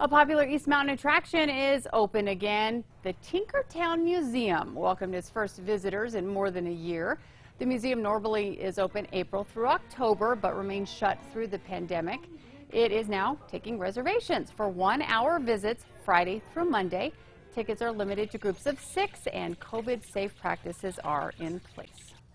A popular East Mountain attraction is open again. The Tinkertown Museum welcomed its first visitors in more than a year. The museum normally is open April through October, but remains shut through the pandemic. It is now taking reservations for one hour visits Friday through Monday. Tickets are limited to groups of six and COVID safe practices are in place.